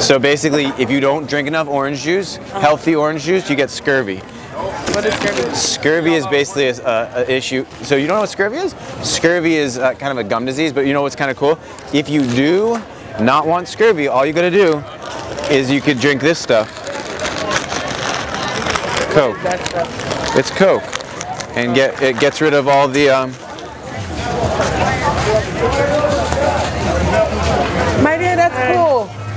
So basically, if you don't drink enough orange juice, healthy orange juice, you get scurvy. What is scurvy? Scurvy is basically a, a, a issue. So you don't know what scurvy is? Scurvy is uh, kind of a gum disease, but you know what's kind of cool? If you do not want scurvy, all you gotta do is you could drink this stuff. Coke. Stuff. It's Coke, and get it gets rid of all the. Um, My dear, that's cool.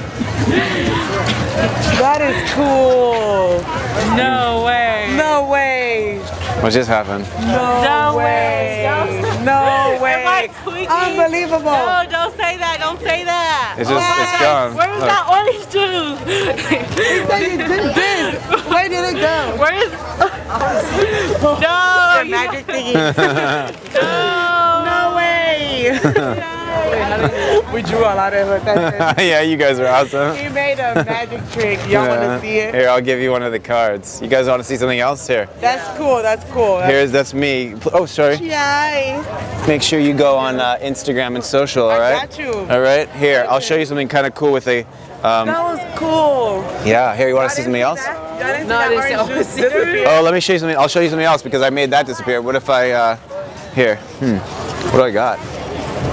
That is cool. No way. No way. what just happened? No, No way. way. No way. Am I squeaky? Unbelievable. No, don't say that. Don't say that. It's just Oh, it's gone. Where is Look. that orange juice? Say you did this. Where did it go? Where is? no. The magic thingy. No. No way. we drew a lot of it. That's it. yeah, you guys are awesome. He made a magic trick. Y'all want to see it? Here, I'll give you one of the cards. You guys want to see something else? Here. That's cool. That's cool. That's Here's that's me. Oh, sorry. Yay. Make sure you go on uh, Instagram and social. All I right. got you. All right. Here, I'll show you something kind of cool with a. Um, That was cool. yeah. Here, you want to see something else? No, didn't see Oh, let me show you something. I'll show you something else because I made that disappear. What if I? Uh, here. Hmm. What do I got?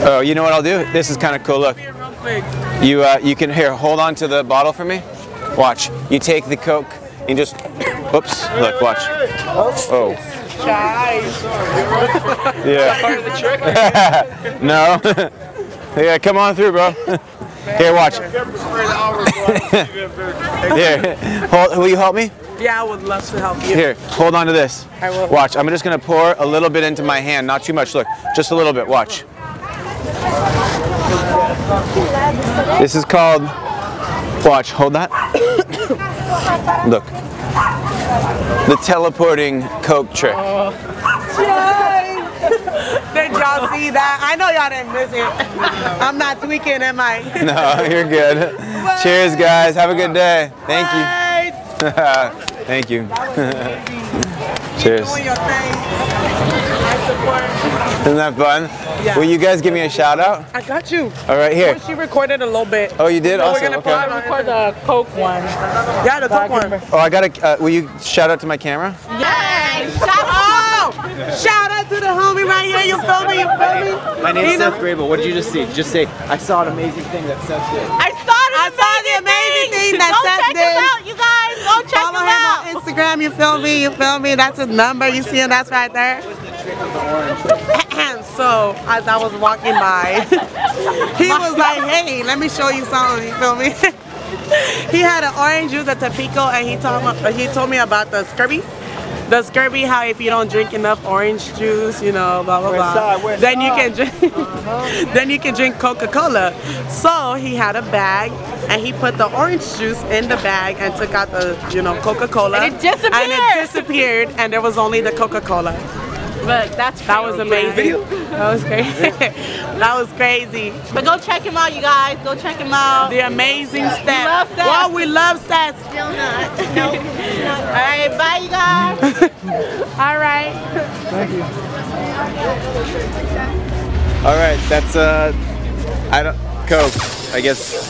Oh, you know what I'll do? This is kind of cool. Look. You uh, you can here hold on to the bottle for me. Watch. You take the Coke and just. Oops. Look. Watch. Oh. Yeah. Part of the trick. no. yeah. Come on through, bro. Here, watch. Here. Hold, will you help me? Yeah, I would love to help you. Here. Hold on to this. I will. Watch. I'm just gonna pour a little bit into my hand. Not too much. Look. Just a little bit. Watch. This is called. Watch. Hold that. Look. The teleporting Coke trick. Did y'all see that? I know y'all didn't miss it. I'm not tweaking, am I? No, you're good. Cheers, guys. Have a good day. Thank you. Thank you. Cheers. Doing your thing. I support. Isn't that fun? Yeah. Will you guys give me a shout out? I got you. All right, here. She recorded a little bit. Oh, you did? So we're gonna put Okay. it on the Coke one. Yeah, the Coke one. Oh, I gotta. Uh, will you shout out to my camera? Yay! Shout Oh! Shout out to the homie right here. You feel me? You feel me? My name's Seth Grabel. What did you just see? Just say, I saw an amazing thing that Seth did. I saw the I saw the amazing thing that Go Seth check him out, you guys. Go check Follow him him out. Instagram. You feel me? You feel me? That's his number. You see him? That's right there. so as I was walking by, he was like, "Hey, let me show you something." You feel me? he had an orange juice, a Tampico, and he told me, he told me about the scurvy. The scurvy, how if you don't drink enough orange juice, you know, blah blah blah, side, west then you can drink, then you can drink Coca-Cola. So he had a bag, and he put the orange juice in the bag and took out the, you know, Coca-Cola, And it disappeared. and it disappeared, and there was only the Coca-Cola. But that's That was amazing. That was crazy. that was crazy. But go check him out, you guys. Go check him out. The amazing step. love Seth. Well, we love Seth. Still not. No. All right, bye, you guys. All right. Thank you. All right, that's uh, I don't Coke. I guess